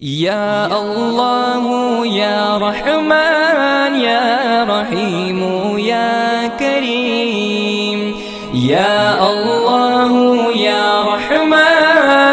يا الله يا رحمن يا رحيم يا كريم يا الله يا رحمن